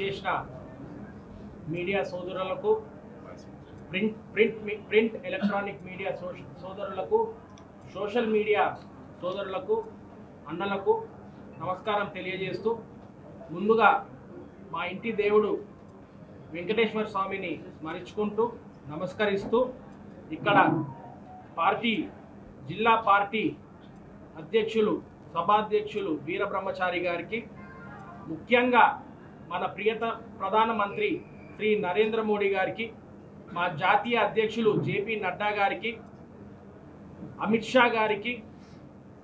చేసిన మీడియా సోదరులకు print print మీ- ప్రింట్ ఎలక్ట్రానిక్ మీడియా సోదరులకు సోషల్ మీడియా సోదరులకు అన్నలకు నమస్కారం తెలియజేస్తూ ముందుగా మా ఇంటి దేవుడు వెంకటేశ్వర స్వామిని స్మరించుకుంటూ నమస్కరిస్తూ ఇక్కడ పార్టీ జిల్లా పార్టీ అధ్యక్షులు సభాధ్యక్షులు వీరబ్రహ్మచారి గారికి ముఖ్యంగా మన ప్రియత ప్రధానమంత్రి శ్రీ నరేంద్ర మోడీ గారికి మా జాతీయ అధ్యక్షులు జేపీ నడ్డా గారికి అమిత్ షా గారికి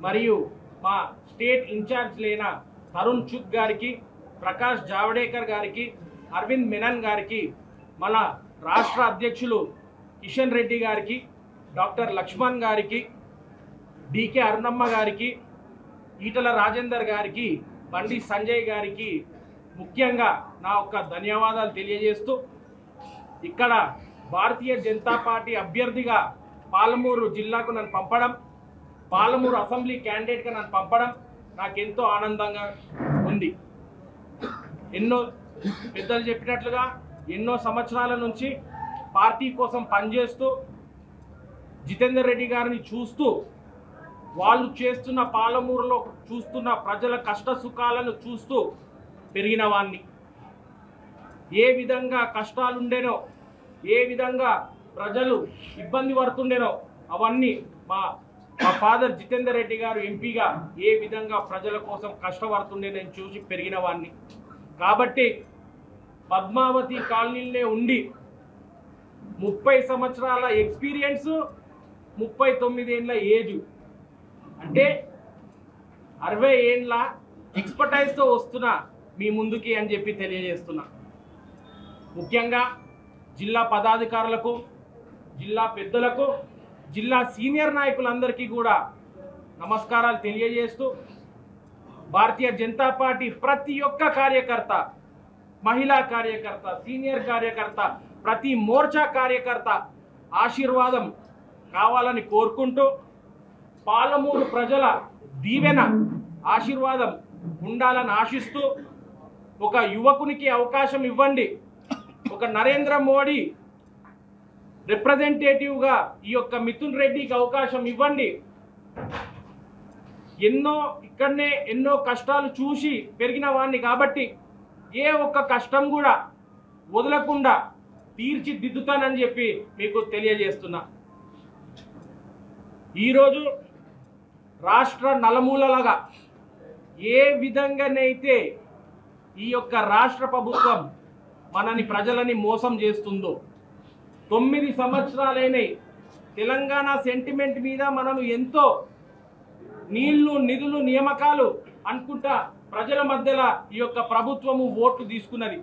మరియు మా స్టేట్ ఇన్ఛార్జ్ లేన తరుణ్ చుక్ గారికి ప్రకాష్ జావడేకర్ గారికి అరవింద్ మెనన్ గారికి మన రాష్ట్ర అధ్యక్షులు కిషన్ రెడ్డి గారికి డాక్టర్ లక్ష్మణ్ గారికి డికే అరుణమ్మ గారికి ఈటల రాజేందర్ గారికి బండి సంజయ్ గారికి ముఖ్యంగా నా యొక్క ధన్యవాదాలు తెలియజేస్తూ ఇక్కడ భారతీయ జనతా పార్టీ అభ్యర్థిగా పాలమూరు జిల్లాకు నన్ను పంపడం పాలమూరు అసెంబ్లీ క్యాండిడేట్గా నన్ను పంపడం నాకెంతో ఆనందంగా ఉంది. ఎన్నో పెద్దలు చెప్పినట్లుగా ఎన్నో సంవత్సరాల నుంచి పార్టీ కోసం పనిచేస్తూ జితేందర్ రెడ్డి గారిని చూస్తూ వాళ్ళు చేస్తున్న పాలమూరులో చూస్తున్న ప్రజల కష్ట సుఖాలను చూస్తూ పెరిగిన వాణ్ణి. ఏ విధంగా కష్టాలుండేనో ఏ విధంగా ప్రజలు ఇబ్బంది పడుతుండేనో అవన్నీ మా మా ఫాదర్ జితేందర్ రెడ్డి గారు ఎంపీగా ఏ విధంగా ప్రజల కోసం కష్టపడుతుండే నేను చూసి పెరిగిన వాడిని కాబట్టి పద్మావతి కాలనీలనే ఉండి ముప్పై సంవత్సరాల ఎక్స్పీరియన్స్ ముప్పై తొమ్మిది ఏళ్ళ ఏజ్. అంటే అరవై ఏండ్ల ఎక్స్పర్టైజ్తో వస్తున్నా మీ ముందుకి అని చెప్పి తెలియజేస్తున్నా. ముఖ్యంగా జిల్లా పదాధికారులకు జిల్లా పెద్దలకు జిల్లా సీనియర్ నాయకులందరికీ కూడా నమస్కారాలు తెలియజేస్తూ భారతీయ జనతా పార్టీ ప్రతి ఒక్క కార్యకర్త మహిళా కార్యకర్త సీనియర్ కార్యకర్త ప్రతి మోర్చా కార్యకర్త ఆశీర్వాదం కావాలని కోరుకుంటూ పాలమూరు ప్రజల దీవెన ఆశీర్వాదం ఉండాలని ఆశిస్తూ ఒక యువకునికి అవకాశం ఇవ్వండి. ఒక నరేంద్ర మోడీ రిప్రజెంటేటివ్గా ఈ యొక్క మిథున్ రెడ్డికి అవకాశం ఇవ్వండి. ఎన్నో ఇక్కడనే ఎన్నో కష్టాలు చూసి పెరిగిన వాడిని కాబట్టి ఏ ఒక్క కష్టం కూడా వదలకుండా తీర్చిదిద్దుతానని చెప్పి మీకు తెలియజేస్తున్నా. ఈరోజు రాష్ట్ర నలమూలలాగా ఏ విధంగానైతే ఈ యొక్క రాష్ట్ర ప్రభుత్వం మనని ప్రజలని మోసం చేస్తుందో. తొమ్మిది సంవత్సరాలైనవి తెలంగాణ సెంటిమెంట్ మీద మనం ఎంతో నీళ్ళు నిధులు నియామకాలు అనుకుంటా ప్రజల మధ్యలో ఈ యొక్క ప్రభుత్వము ఓట్లు తీసుకున్నది.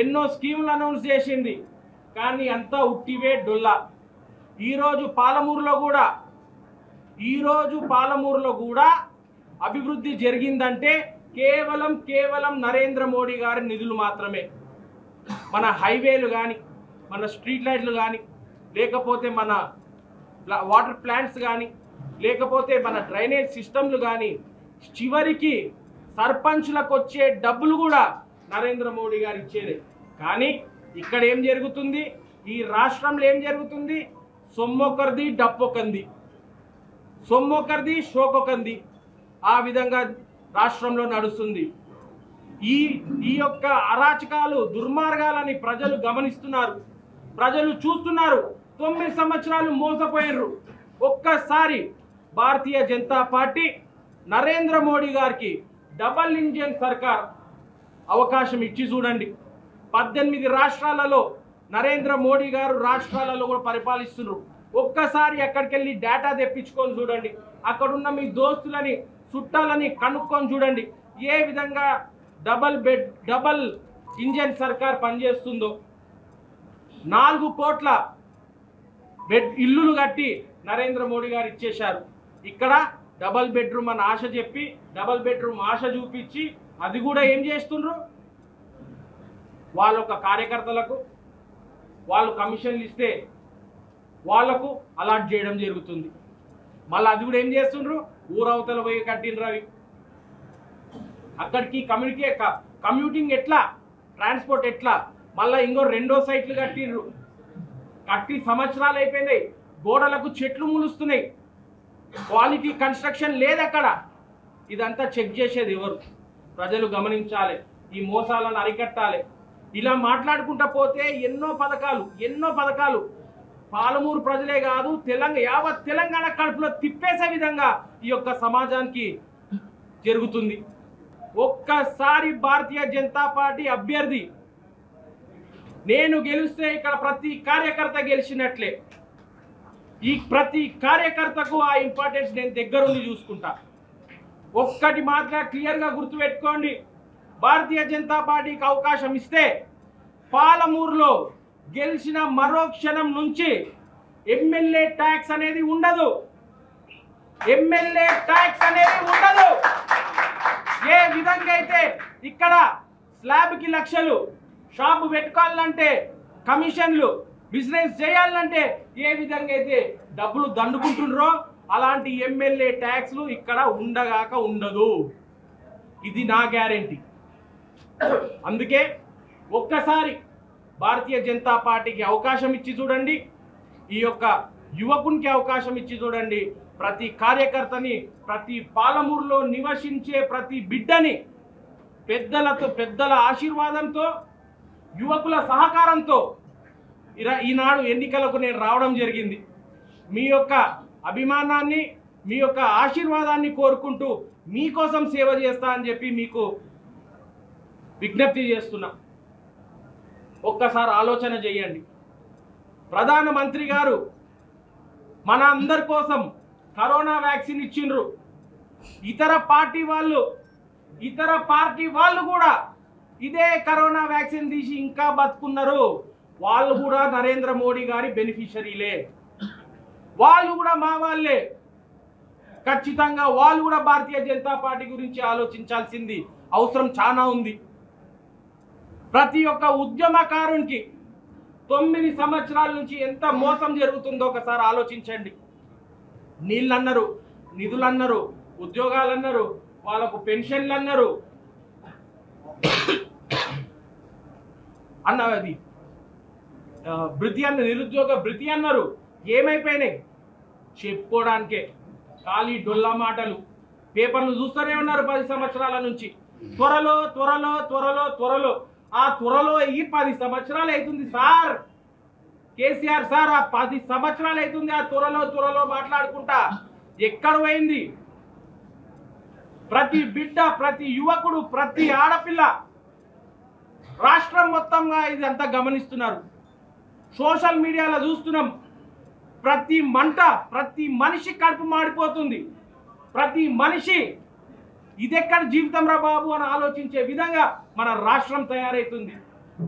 ఎన్నో స్కీములు అనౌన్స్ చేసింది. కానీ అంతా ఉట్టివే డొల్లా. ఈరోజు పాలమూరులో కూడా ఈరోజు పాలమూరులో కూడా అభివృద్ధి జరిగిందంటే కేవలం కేవలం నరేంద్ర మోడీ గారి నిధులు మాత్రమే. మన హైవేలు కానీ మన స్ట్రీట్ లైట్లు కానీ లేకపోతే మన వాటర్ ప్లాంట్స్ కానీ లేకపోతే మన డ్రైనేజ్ సిస్టమ్లు కానీ చివరికి సర్పంచ్లకు వచ్చే డబ్బులు కూడా నరేంద్ర మోడీ గారు ఇచ్చేదే. కానీ ఇక్కడ ఏం జరుగుతుంది? ఈ రాష్ట్రంలో ఏం జరుగుతుంది? సొమ్మొకరిది డప్పొకంది సొమ్మొకరిది షోకొకంది. ఆ విధంగా రాష్ట్రంలో నడుస్తుంది. ఈ ఈ యొక్క అరాచకాలు దుర్మార్గాలని ప్రజలు గమనిస్తున్నారు. ప్రజలు చూస్తున్నారు. తొమ్మిది సంవత్సరాలు మోసపోయినరు ఒక్కసారి భారతీయ జనతా పార్టీ నరేంద్ర మోడీ గారికి డబల్ ఇంజిన్ సర్కార్ అవకాశం ఇచ్చి చూడండి. పద్దెనిమిది రాష్ట్రాలలో నరేంద్ర మోడీ గారు రాష్ట్రాలలో కూడా పరిపాలిస్తున్నారు. ఒక్కసారి అక్కడికి వెళ్ళి డేటా తెప్పించుకొని చూడండి. అక్కడున్న మీ దోస్తులని చుట్టాలని కనుక్కొని చూడండి. ఏ విధంగా డబల్ బెడ్ డబల్ ఇంజన్ సర్కార్ పనిచేస్తుందో. నాలుగు కోట్ల బెడ్ ఇల్లులు కట్టి నరేంద్ర మోడీ గారు ఇచ్చేశారు. ఇక్కడ డబల్ బెడ్రూమ్ అని ఆశ చెప్పి డబల్ బెడ్రూమ్ ఆశ చూపించి అది కూడా ఏం చేస్తుండ్రు? వాళ్ళొక కార్యకర్తలకు వాళ్ళు కమిషన్లు ఇస్తే వాళ్ళకు అలాట్ చేయడం జరుగుతుంది. మళ్ళీ అది కూడా ఏం చేస్తుండ్రు? ఊరవతల పోయి కట్టిండ్రు అవి. అక్కడికి కమ్యూనిటీ కమ్యూటింగ్ ఎట్లా? ట్రాన్స్పోర్ట్ ఎట్లా? మళ్ళీ ఇంకో రెండో సైట్లు కట్టిండ్రు. కట్టి సంవత్సరాలు అయిపోయినాయి గోడలకు చెట్లు ములుస్తున్నాయి. క్వాలిటీ కన్స్ట్రక్షన్ లేదు అక్కడ. ఇదంతా చెక్ చేసేది ఎవరు? ప్రజలు గమనించాలి. ఈ మోసాలను అరికట్టాలి. ఇలా మాట్లాడుకుంటా పోతే ఎన్నో పథకాలు ఎన్నో పథకాలు పాలమూరు ప్రజలే కాదు తెలంగాణ యావత్ తెలంగాణ కడుపులో తిప్పేసే విధంగా ఈ యొక్క సమాజానికి జరుగుతుంది. ఒక్కసారి భారతీయ జనతా పార్టీ అభ్యర్థి నేను గెలిస్తే ఇక్కడ ప్రతి కార్యకర్త గెలిచినట్లే. ఈ ప్రతి కార్యకర్తకు ఆ ఇంపార్టెన్స్ నేను దగ్గరుండి చూసుకుంటా. ఒక్కటి మాత్రం క్లియర్గా గుర్తుపెట్టుకోండి భారతీయ జనతా పార్టీకి అవకాశం ఇస్తే పాలమూరులో గెలిచిన మరో క్షణం నుంచి ఎమ్మెల్యే ట్యాక్స్ అనేది ఉండదు. ఎమ్మెల్యే ట్యాక్స్ అనేది ఉండదు. ఏ విధంగా అయితే ఇక్కడ స్లాబ్కి లక్షలు షాపు పెట్టుకోవాలంటే కమిషన్లు బిజినెస్ చేయాలంటే ఏ విధంగా అయితే డబ్బులు దండుకుంటుండ్రో అలాంటి ఎమ్మెల్యే ట్యాక్స్లు ఇక్కడ ఉండగాక ఉండదు. ఇది నా గ్యారెంటీ. అందుకే ఒక్కసారి భారతీయ జనతా పార్టీకి అవకాశం ఇచ్చి చూడండి. ఈ యొక్క యువకునికి అవకాశం ఇచ్చి చూడండి. ప్రతి కార్యకర్తని ప్రతి పాలమూరులో నివసించే ప్రతి బిడ్డని పెద్దలతో పెద్దల ఆశీర్వాదంతో యువకుల సహకారంతో ఇరా- ఈనాడు ఎన్నికలకు నేను రావడం జరిగింది. మీ యొక్క అభిమానాన్ని మీ యొక్క ఆశీర్వాదాన్ని కోరుకుంటూ మీకోసం సేవ చేస్తా అని చెప్పి మీకు విజ్ఞప్తి చేస్తున్నాం. ఒక్కసారి ఆలోచన చేయండి. ప్రధానమంత్రి గారు మన అందరి కోసం కరోనా వ్యాక్సిన్ ఇచ్చిండ్రు. ఇతర పార్టీ వాళ్ళు ఇతర పార్టీ వాళ్ళు కూడా ఇదే కరోనా వ్యాక్సిన్ తీసి ఇంకా బతుకున్నారు. వాళ్ళు కూడా నరేంద్ర మోడీ గారి బెనిఫిషరీలే. వాళ్ళు కూడా మా వాళ్ళే. ఖచ్చితంగా వాళ్ళు కూడా భారతీయ జనతా పార్టీ గురించి ఆలోచించాల్సింది. అవసరం చాలా ఉంది. ప్రతి ఒక్క ఉద్యమకారునికి తొమ్మిది సంవత్సరాల నుంచి ఎంత మోసం జరుగుతుందో ఒకసారి ఆలోచించండి. నీళ్ళు అన్నారు నిధులు అన్నారు ఉద్యోగాలు అన్నారు వాళ్ళకు పెన్షన్లు అన్నారు అన్న అది భృతి అన్న నిరుద్యోగ భృతి అన్నారు. ఏమైపోయినాయి? చెప్పుకోవడానికే ఖాళీ డొల్లా మాటలు. పేపర్లు చూస్తూనే ఉన్నారు పది సంవత్సరాల నుంచి. త్వరలో త్వరలో త్వరలో త్వరలో. ఆ త్వరలో ఈ పది సంవత్సరాలు అవుతుంది సార్. కేసీఆర్ సార్ ఆ పది సంవత్సరాలు అవుతుంది ఆ త్వరలో త్వరలో మాట్లాడుకుంటా. ఎక్కడ పోయింది? ప్రతి బిడ్డ ప్రతి యువకుడు ప్రతి ఆడపిల్ల రాష్ట్రం మొత్తంగా ఇది అంతా గమనిస్తున్నారు. సోషల్ మీడియాలో చూస్తున్నాం. ప్రతి మంట ప్రతి మనిషి కడుపు మాడిపోతుంది. ప్రతి మనిషి ఇదెక్కడ జీవితం రా బాబు అని ఆలోచించే విధంగా మన రాష్ట్రం తయారవుతుంది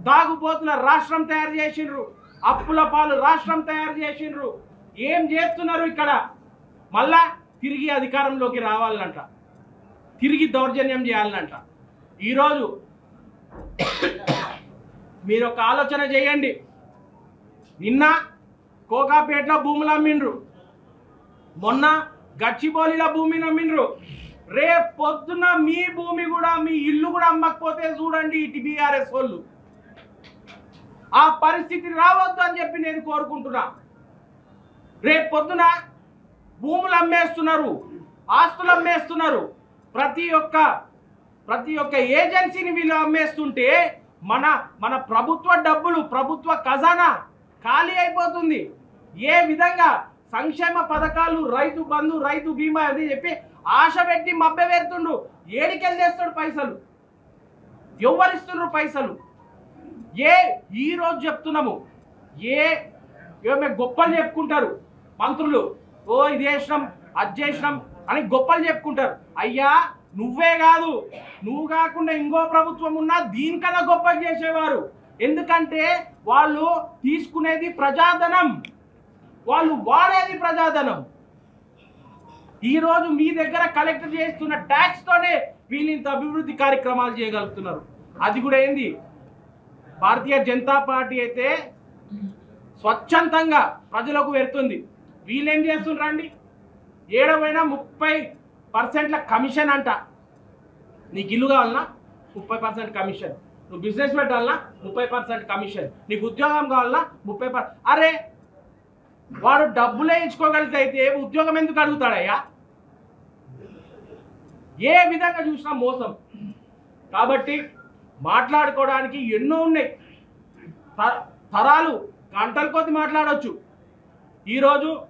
తాగుబోతుల రాష్ట్రం తయారు చేసిండ్రు. అప్పుల పాలు రాష్ట్రం తయారు చేసిండ్రు. ఏం చేస్తున్నారు ఇక్కడ? మళ్ళా తిరిగి అధికారంలోకి రావాలంట. తిరిగి దౌర్జన్యం చేయాలంట. ఈరోజు మీరు ఒక ఆలోచన చేయండి. నిన్న కోకాపేటలో భూములు అమ్మిండ్రు. మొన్న గచ్చిబౌలిలో భూమిని అమ్మిండ్రు. రేపు పొద్దున మీ భూమి కూడా మీ ఇల్లు కూడా అమ్మకపోతే చూడండి ఇటు బీఆర్ఎస్ వాళ్ళు. ఆ పరిస్థితి రావద్దు అని చెప్పి నేను కోరుకుంటున్నా. రేపు పొద్దున భూములు అమ్మేస్తున్నారు ఆస్తులు అమ్మేస్తున్నారు. ప్రతి ఒక్క ప్రతి ఒక్క ఏజెన్సీని వీళ్ళు అమ్మేస్తుంటే మన మన ప్రభుత్వ డబ్బులు ప్రభుత్వ ఖజానా ఖాళీ అయిపోతుంది. ఏ విధంగా సంక్షేమ పథకాలు రైతు బంధు రైతు బీమా అని చెప్పి ఆశ పెట్టి మబ్బె పెడుతుండు ఏడికెళ్ళి చేస్తాడు పైసలు. ఎవరిస్తుండ్రు పైసలు. ఏ ఈరోజు చెప్తున్నాము. ఏ ఏమే గొప్పలు చెప్పుకుంటారు. మంత్రులు ఓ ఇది చేసినాం అది చేసినాం అని గొప్పలు చెప్పుకుంటారు. అయ్యా నువ్వే కాదు. నువ్వు కాకుండా ఇంకో ప్రభుత్వం ఉన్నా దీనికన్నా గొప్పలు చేసేవారు. ఎందుకంటే వాళ్ళు తీసుకునేది ప్రజాధనం. వాళ్ళు వాడేది ప్రజాధనం. ఈరోజు మీ దగ్గర కలెక్ట్ చేస్తున్న ట్యాక్స్ తోనే వీళ్ళు ఇంత అభివృద్ధి కార్యక్రమాలు చేయగలుగుతున్నారు. అది కూడా ఏంది? భారతీయ జనతా పార్టీ అయితే స్వచ్ఛందంగా ప్రజలకు వెళ్తుంది వీళ్ళేం చేస్తుండ్రండి ఏడవైనా ముప్పై పర్సెంట్ల కమిషన్ అంట. నీకు ఇల్లు కావాలన్నా ముప్పై పర్సెంట్ కమిషన్. నువ్వు బిజినెస్ పెట్టాలన్నా ముప్పై పర్సెంట్ కమిషన్. నీకు ఉద్యోగం కావాలన్నా ముప్పై అరే వాడు డబ్బులే ఇచ్చుకోగలిగితే అయితే ఉద్యోగం ఎందుకు అడుగుతాడయ్యా? ఏ విధంగా చూసినా మోసం. కాబట్టి మాట్లాడుకోవడానికి ఎన్నో ఉన్నాయి. త- తరాలు గంటల కొద్ది మాట్లాడవచ్చు ఈరోజు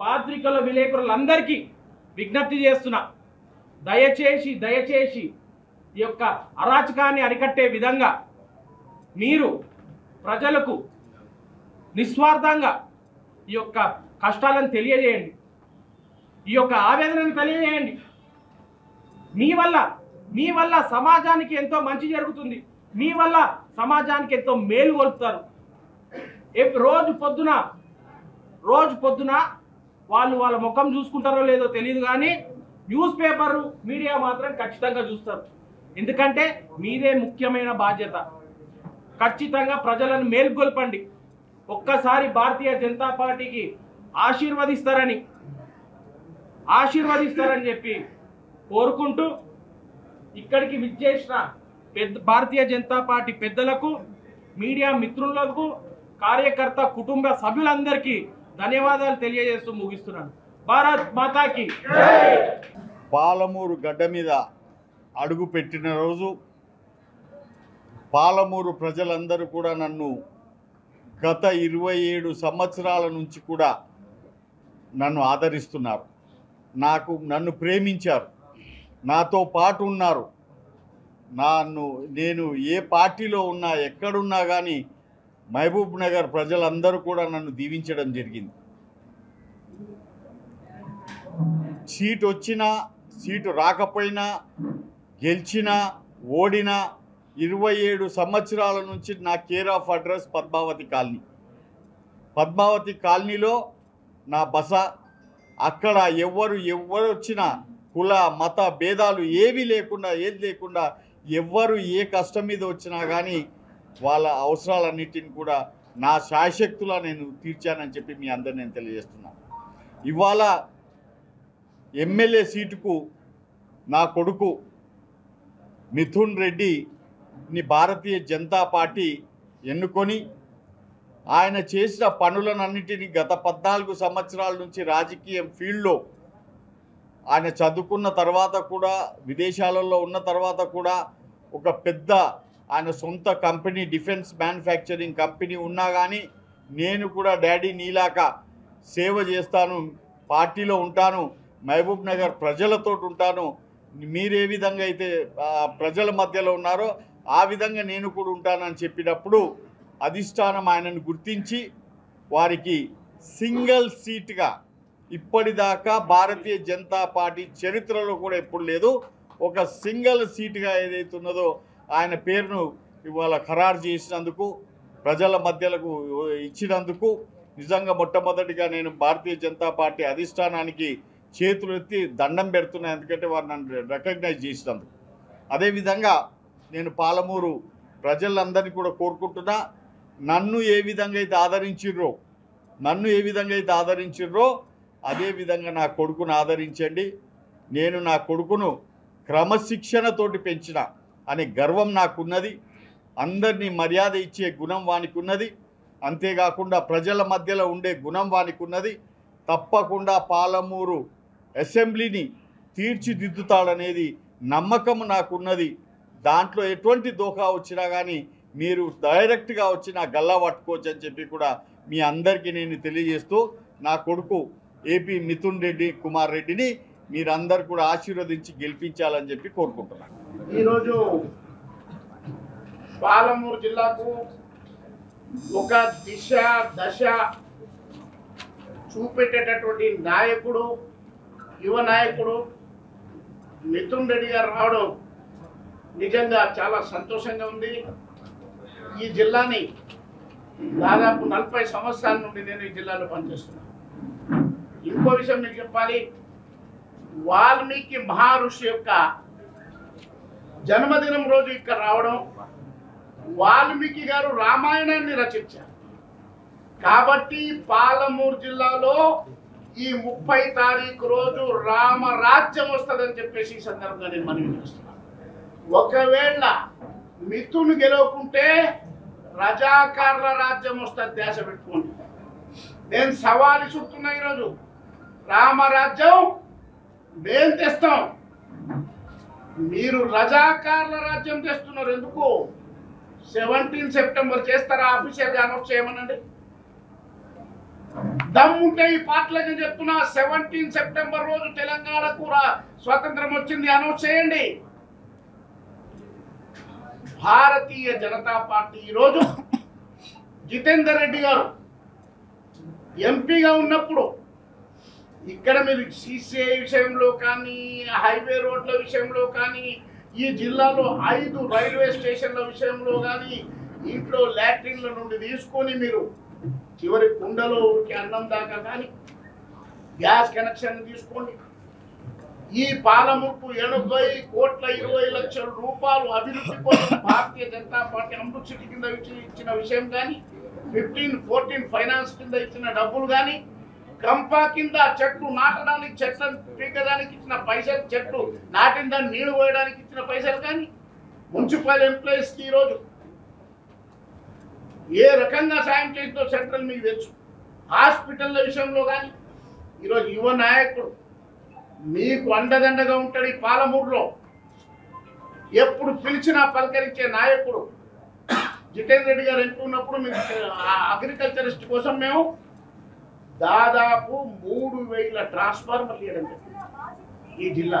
పాత్రికల విలేకరులందరికీ విజ్ఞప్తి చేస్తున్నా దయచేసి దయచేసి ఈ యొక్క అరాచకాన్ని అరికట్టే విధంగా మీరు ప్రజలకు నిస్వార్థంగా ఈ యొక్క కష్టాలను తెలియజేయండి. ఈ యొక్క ఆవేదనను తెలియజేయండి. మీ వల్ల మీ వల్ల సమాజానికి ఎంతో మంచి జరుగుతుంది. మీ వల్ల సమాజానికి ఎంతో మేలు కొలుపుతారు. రోజు పొద్దున రోజు పొద్దున వాళ్ళు వాళ్ళ ముఖం చూసుకుంటారో లేదో తెలియదు కానీ న్యూస్ పేపర్ మీడియా మాత్రం ఖచ్చితంగా చూస్తారు. ఎందుకంటే మీదే ముఖ్యమైన బాధ్యత. ఖచ్చితంగా ప్రజలను మేల్కొల్పండి ఒక్కసారి భారతీయ జనతా పార్టీకి ఆశీర్వదిస్తారని ఆశీర్వదిస్తారని చెప్పి కోరుకుంటూ ఇక్కడికి విచ్చేసిన పెద్ద భారతీయ జనతా పార్టీ పెద్దలకు మీడియా మిత్రులకు కార్యకర్త కుటుంబ సభ్యులందరికీ ధన్యవాదాలు తెలియజేస్తూ ముగిస్తున్నాను. భారత్ మాతాకి పాలమూరు గడ్డ మీద అడుగు పెట్టిన రోజు పాలమూరు ప్రజలందరూ కూడా నన్ను గత ఇరవై ఏడు సంవత్సరాల నుంచి కూడా నన్ను ఆదరిస్తున్నారు. నాకు నన్ను ప్రేమించారు. నాతో పాటు ఉన్నారు. నన్ను నేను ఏ పార్టీలో ఉన్నా ఎక్కడున్నా కానీ మహబూబ్ నగర్ ప్రజలందరూ కూడా నన్ను దీవించడం జరిగింది. సీట్ వచ్చినా సీటు రాకపోయినా గెలిచినా ఓడినా ఇరవై ఏడు సంవత్సరాల నుంచి నా care of address Padmavati colony. Padmavati కాలనీలో నా బస అక్కడ ఎవ్వరు ఎవరు వచ్చినా కుల మత భేదాలు ఏవి లేకుండా ఏది లేకుండా ఎవ్వరు ఏ కష్టం మీద వచ్చినా కానీ వాళ్ళ అవసరాలన్నిటిని కూడా నా శాయశక్తులా నేను తీర్చానని చెప్పి మీ అందరు నేను తెలియజేస్తున్నాను ఇవాళ ఎమ్మెల్యే సీటుకు నా కొడుకు మిథున్ రెడ్డిని భారతీయ జనతా పార్టీ ఎన్నుకొని ఆయన చేసిన పనులనన్నిటినీ గత పద్నాలుగు సంవత్సరాల నుంచి రాజకీయం ఫీల్డ్లో ఆయన చదువుకున్న తర్వాత కూడా విదేశాలలో ఉన్న తర్వాత కూడా ఒక పెద్ద ఆయన సొంత కంపెనీ డిఫెన్స్ మ్యానుఫ్యాక్చరింగ్ కంపెనీ ఉన్నా కానీ నేను కూడా డాడీ నీలాక సేవ చేస్తాను పార్టీలో ఉంటాను మహబూబ్ నగర్ ప్రజలతో ఉంటాను మీరే విధంగా అయితే ప్రజల మధ్యలో ఉన్నారో ఆ విధంగా నేను కూడా ఉంటానని చెప్పినప్పుడు అధిష్టానం ఆయనను గుర్తించి వారికి సింగిల్ సీట్గా ఇప్పటిదాకా భారతీయ జనతా పార్టీ చరిత్రలో కూడా ఎప్పుడు లేదు. ఒక సింగిల్ సీటుగా ఏదైతే ఉన్నదో ఆయన పేరును ఇవాళ ఖరారు చేసినందుకు ప్రజల మధ్యలకు ఇచ్చినందుకు నిజంగా మొట్టమొదటిగా నేను భారతీయ జనతా పార్టీ అధిష్టానానికి చేతులు ఎత్తి దండం పెడుతున్నాను ఎందుకంటే వారు నన్ను రికగ్నైజ్ చేసినందుకు. అదేవిధంగా నేను పాలమూరు ప్రజలందరినీ కూడా కోరుకుంటున్నా నన్ను ఏ విధంగా అయితే ఆదరించిర్రో నన్ను ఏ విధంగా అయితే ఆదరించిర్రో అదే విధంగా నా కొడుకును ఆదరించండి. నేను నా కొడుకును క్రమశిక్షణతోటి పెంచిన అనే గర్వం నాకున్నది. అందరినీ మర్యాద ఇచ్చే గుణం వానికి ఉన్నది అంతేకాకుండా ప్రజల మధ్యలో ఉండే గుణం వానికి ఉన్నది తప్పకుండా పాలమూరు అసెంబ్లీని తీర్చిదిద్దుతాడనేది నమ్మకం నాకున్నది. దాంట్లో ఎటువంటి దోహా వచ్చినా కానీ మీరు డైరెక్ట్గా వచ్చి నా గల్లా పట్టుకోవచ్చు అని చెప్పి కూడా మీ అందరికీ నేను తెలియజేస్తూ నా కొడుకు ఏపీ మిథున్ రెడ్డి కుమార్ రెడ్డిని మీరందరు కూడా ఆశీర్వదించి గెలిపించాలని చెప్పి కోరుకుంటున్నాను. ఈరోజు పాలమూరు జిల్లాకు ఒక దిశ దశ చూపెట్టేటటువంటి నాయకుడు యువ నాయకుడు మిథున్ రెడ్డి గారు రావడం నిజంగా చాలా సంతోషంగా ఉంది. ఈ జిల్లాని దాదాపు నలభై సంవత్సరాల నుండి నేను ఈ జిల్లాలో పనిచేస్తున్నాను. ఇంకో విషయం నేను చెప్పాలి. వాల్మీకి మహర్షి యొక్క జన్మదినం రోజు ఇక్కడ రావడం వాల్మీకి గారు రామాయణాన్ని రచించారు. కాబట్టి పాలమూరు జిల్లాలో ఈ ముప్పై తారీఖు రోజు రామరాజ్యం వస్తుందని చెప్పేసి ఈ సందర్భంగా నేను మనవి చేస్తున్నాను. ఒకవేళ మిథును గెలవకుంటే రజాకారుల రాజ్యం వస్తుంది దేశ పెట్టుకోండి నేను సవాలు చుట్టున్నా ఈరోజు. రామరాజ్యం మేము తెస్తాం. మీరు రజాకారుల రాజ్యం తెస్తున్నారు ఎందుకు? సెవెంటీన్ సెప్టెంబర్ చేస్తారా ఆఫీషియల్గా అనౌన్స్ చేయమనండి. దమ్ముంటే ఈ పార్టీలకు చెప్తున్నా సెవెంటీన్ సెప్టెంబర్ రోజు తెలంగాణ కూడా స్వాతంత్రం వచ్చింది అనౌన్స్ చేయండి. భారతీయ జనతా పార్టీ ఈరోజు జితేందర్ రెడ్డి గారు ఎంపీగా ఉన్నప్పుడు ఇక్కడ మీరు సిసిఐ విషయంలో కానీ హైవే రోడ్ల విషయంలో కానీ ఈ జిల్లాలో ఐదు రైల్వే స్టేషన్ల విషయంలో కానీ ఇంట్లో లాట్రిన్ల నుండి తీసుకొని మీరు చివరి కుండలో అన్నం దాకా కానీ గ్యాస్ కనెక్షన్ తీసుకోండి. ఈ పాలముప్పు ఎనభై కోట్ల ఇరవై లక్షల రూపాయలు అభివృద్ధి కోసం భారతీయ జనతా పార్టీ అమృత్ సిటీ కింద ఇచ్చిన విషయం కానీ ఫిఫ్టీన్ ఫోర్టీన్ ఫైనాన్స్ కింద ఇచ్చిన డబ్బులు కానీ కంపా కింద చెట్లు నాటడానికి చెట్లను పీకడానికి ఇచ్చిన పైసలు చెట్లు నాటిన దాన్ని నీళ్ళు పోయడానికి ఇచ్చిన పైసలు కానీ మున్సిపల్ ఎంప్లాయీస్కి ఈరోజు ఏ రకంగా సాయం చేసిందో సెంట్రల్ మీకు తెలుసు. హాస్పిటల్ల విషయంలో కానీ ఈరోజు యువ నాయకుడు మీకు అండదండగా ఉంటాడు ఈ పాలమూరులో. ఎప్పుడు పిలిచినా పలకరించే నాయకుడు జితేందర్ రెడ్డి గారు ఎంటున్నప్పుడు మీకు అగ్రికల్చరిస్ట్ కోసం మేము దాదాపు మూడు వేల ట్రాన్స్ఫార్మర్లు ఇవ్వడం జరిగింది ఈ జిల్లా